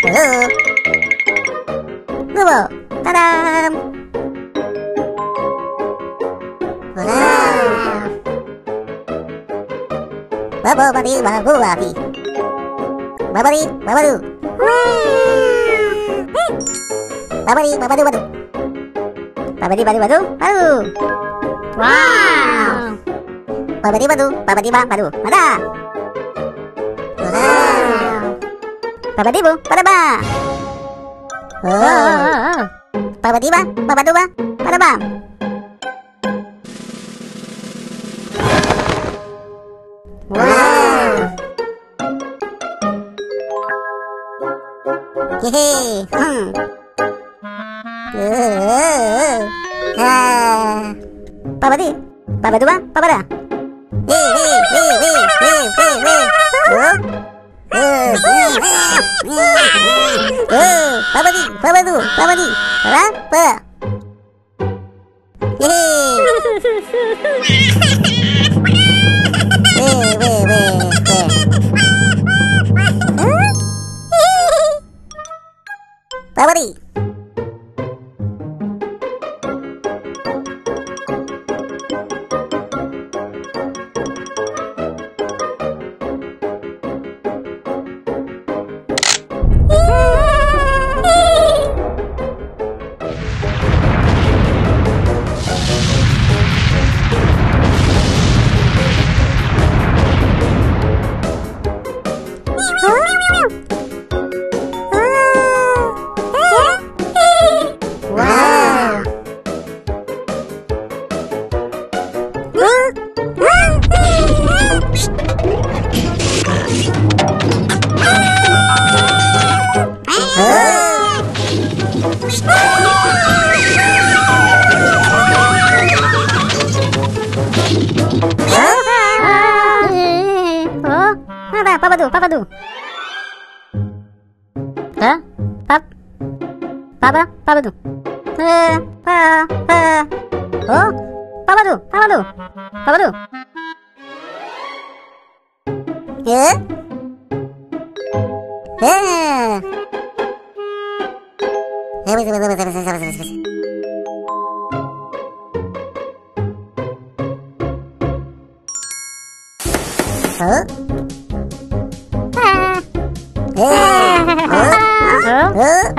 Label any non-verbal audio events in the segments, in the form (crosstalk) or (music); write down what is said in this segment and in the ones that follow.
Glove. Glove. Ta-da! Wow! Bubble buddy, bubble buddy. Babadi, babadu. Babadi, babadu, badu. Babadi, badu, badu, badu. Wow! Babadi, badu, babadi, badu, badu. Ada. Pabadibu, padaba. Oh. Pabadiba, ah, ah, ah, pabaduba, padaba. Wow. Hehe. Hmm. Oh, oh, oh. Ah. Pabadi, pabaduba, pabada. Hei, hei, hei, hei, hei, hei. 呃，爸爸地，爸爸地，爸爸地，来吧，嘿嘿，喂喂喂，爸爸地。 빠바 빠바두 빠빠 네, 어? 빠바두 빠바두 빠바두 예? 예? 어? 아! 예! (laughs) 어? 어? 어? 아.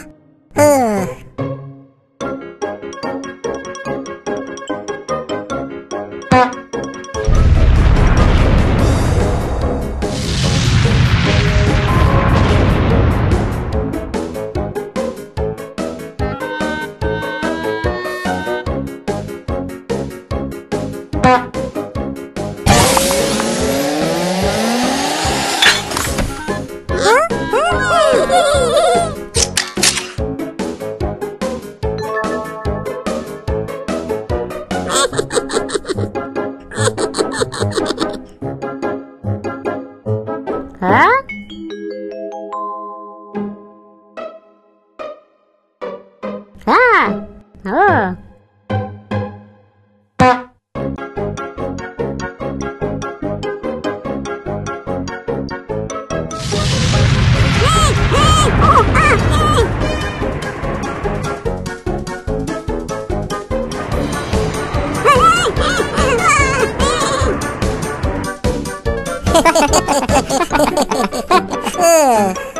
了。う (laughs) ん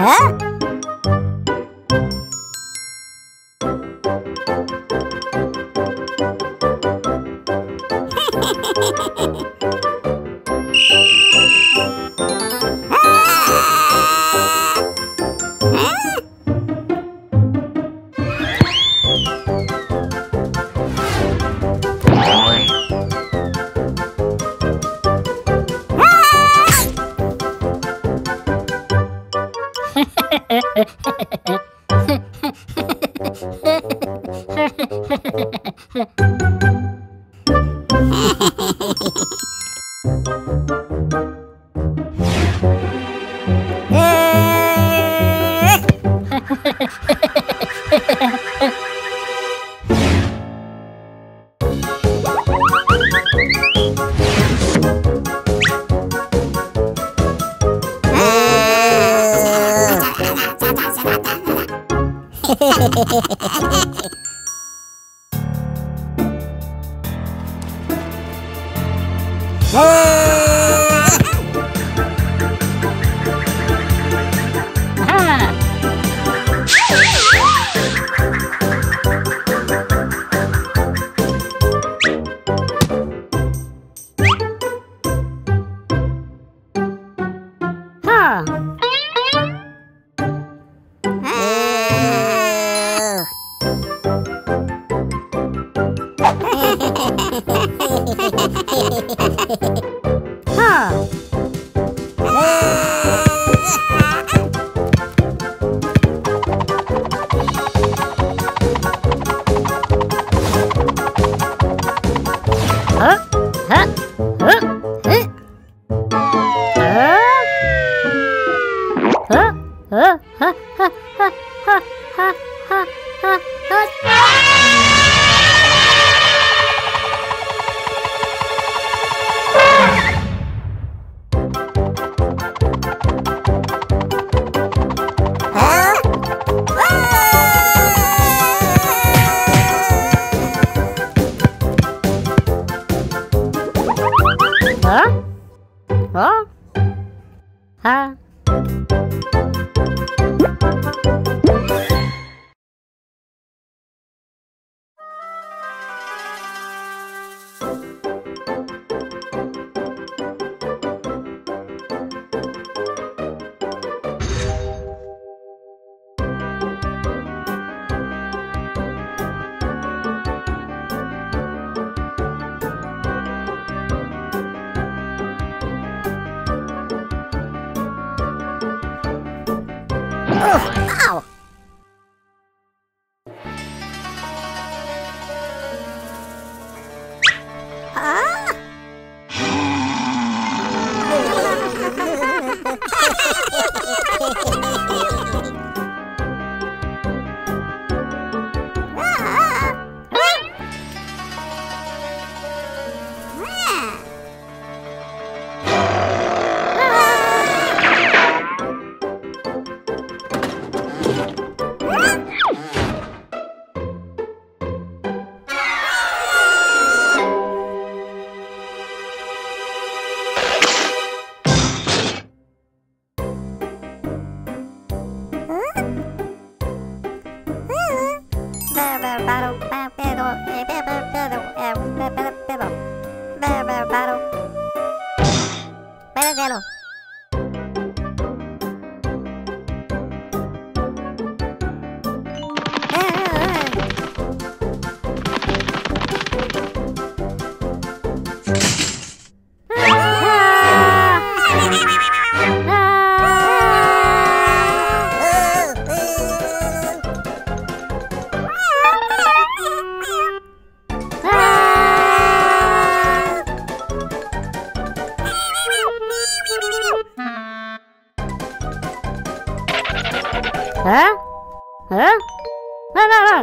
Huh? Ha ha ha! Yeah. 啊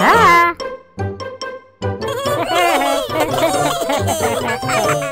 Ah! (laughs) (laughs)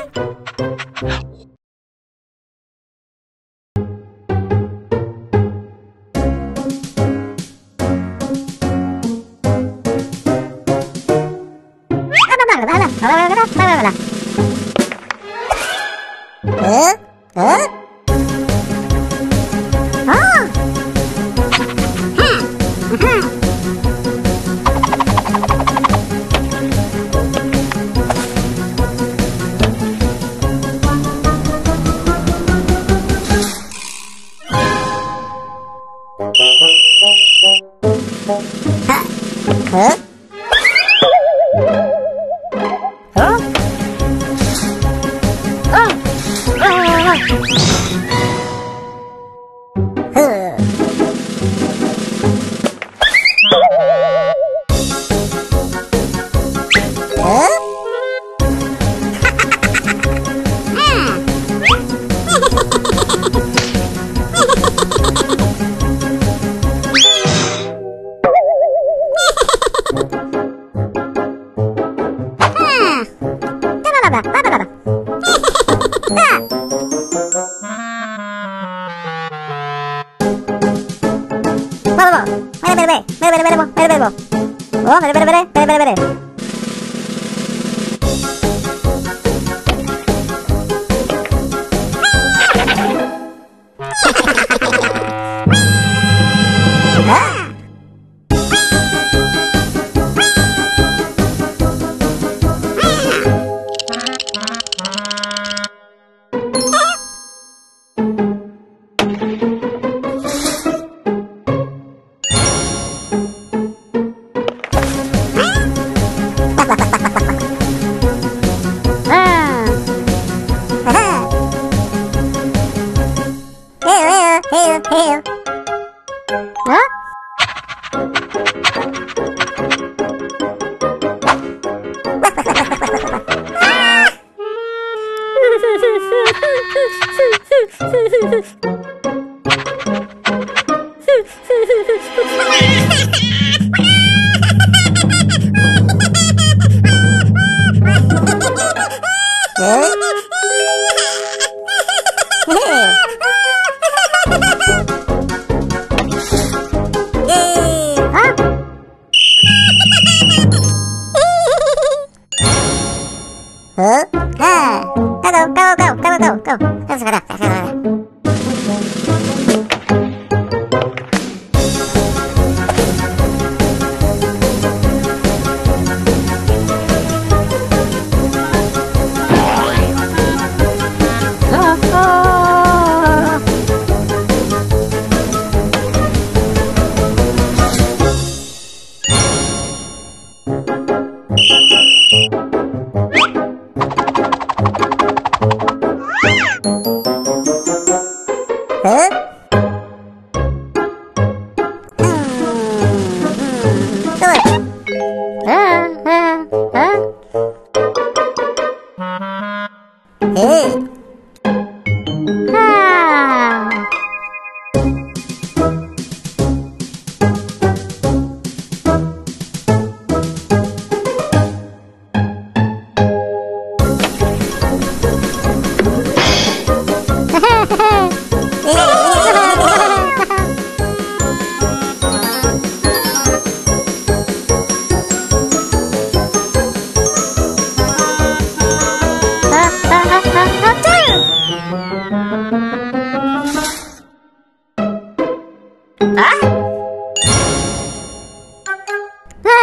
¡Vamos! bere, ¡Vamos! bere, ¡Vamos! bere, ¡Vamos! bere, ¡Vamos! bere, ¡Vamos! Huh? go, go. Let's go.